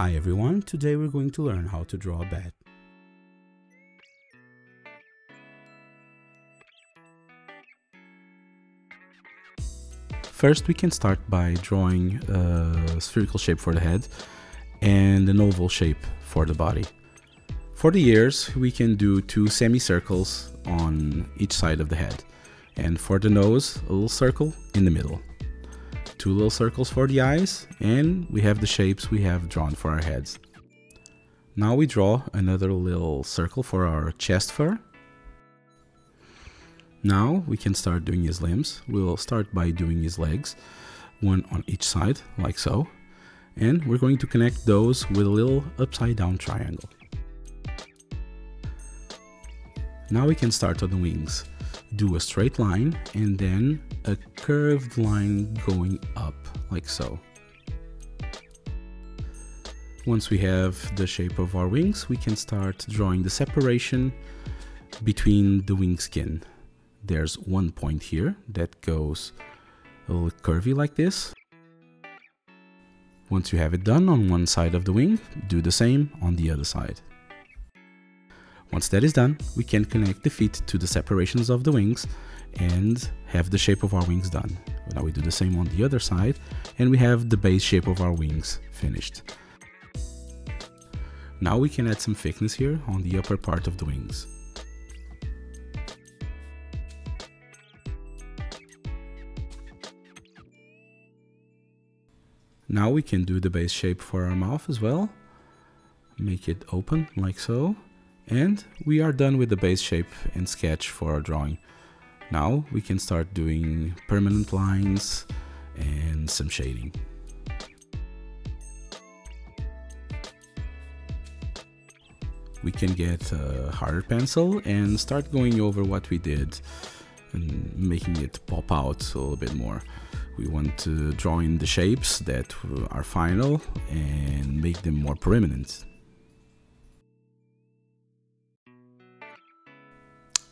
Hi everyone, today we're going to learn how to draw a bat. First we can start by drawing a spherical shape for the head and an oval shape for the body. For the ears we can do two semicircles on each side of the head and for the nose a little circle in the middle two little circles for the eyes, and we have the shapes we have drawn for our heads. Now we draw another little circle for our chest fur. Now we can start doing his limbs. We'll start by doing his legs, one on each side, like so. And we're going to connect those with a little upside down triangle. Now we can start on the wings do a straight line and then a curved line going up like so. Once we have the shape of our wings, we can start drawing the separation between the wing skin. There's one point here that goes a little curvy like this. Once you have it done on one side of the wing, do the same on the other side. Once that is done, we can connect the feet to the separations of the wings and have the shape of our wings done. Now we do the same on the other side and we have the base shape of our wings finished. Now we can add some thickness here on the upper part of the wings. Now we can do the base shape for our mouth as well. Make it open like so. And we are done with the base shape and sketch for our drawing. Now we can start doing permanent lines and some shading. We can get a harder pencil and start going over what we did and making it pop out a little bit more. We want to draw in the shapes that are final and make them more permanent.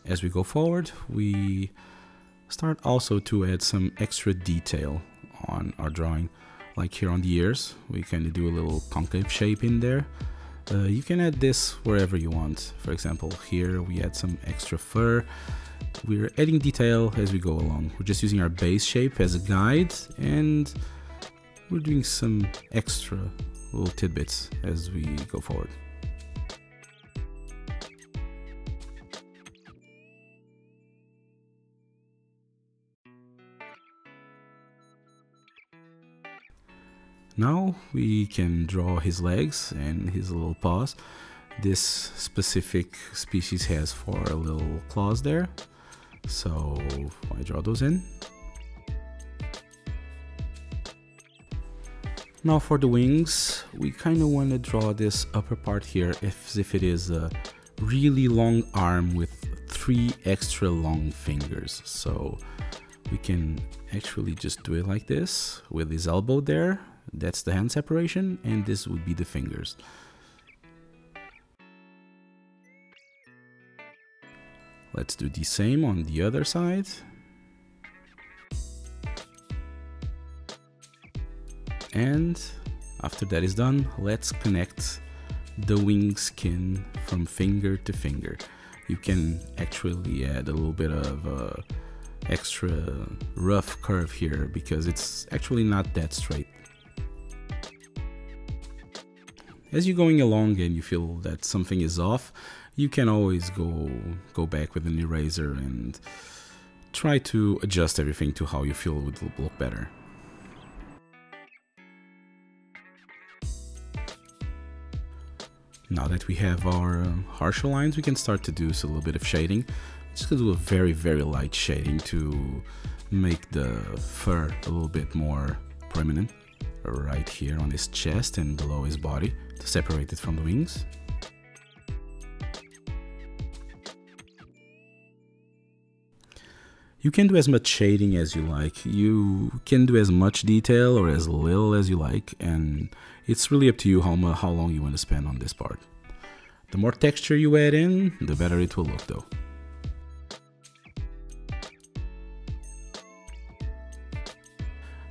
As we go forward, we start also to add some extra detail on our drawing. Like here on the ears, we kind of do a little concave shape in there. Uh, you can add this wherever you want. For example, here we add some extra fur. We're adding detail as we go along. We're just using our base shape as a guide and we're doing some extra little tidbits as we go forward. Now we can draw his legs and his little paws. This specific species has four little claws there. So I draw those in. Now for the wings, we kind of want to draw this upper part here as if it is a really long arm with three extra long fingers. So we can actually just do it like this with his elbow there that's the hand separation and this would be the fingers. Let's do the same on the other side. And after that is done, let's connect the wing skin from finger to finger. You can actually add a little bit of uh, extra rough curve here because it's actually not that straight. As you're going along and you feel that something is off, you can always go go back with an eraser and try to adjust everything to how you feel would look better. Now that we have our harsher lines, we can start to do a little bit of shading. Just gonna do a very, very light shading to make the fur a little bit more prominent right here on his chest and below his body to separate it from the wings. You can do as much shading as you like. You can do as much detail or as little as you like, and it's really up to you how, how long you want to spend on this part. The more texture you add in, the better it will look though.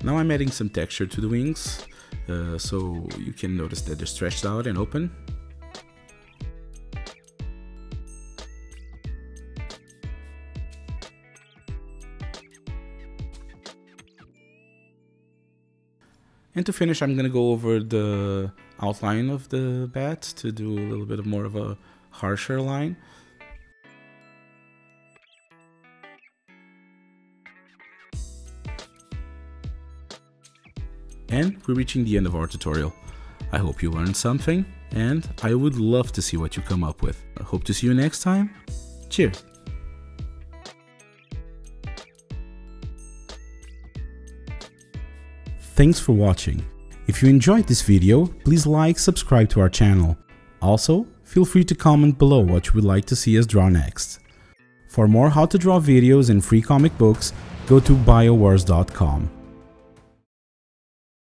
Now I'm adding some texture to the wings. Uh, so you can notice that they're stretched out and open. And to finish, I'm gonna go over the outline of the bat to do a little bit more of a harsher line. And we're reaching the end of our tutorial. I hope you learned something, and I would love to see what you come up with. I hope to see you next time. Cheers! Thanks for watching. If you enjoyed this video, please like, subscribe to our channel. Also, feel free to comment below what you would like to see us draw next. For more how to draw videos and free comic books, go to biowars.com.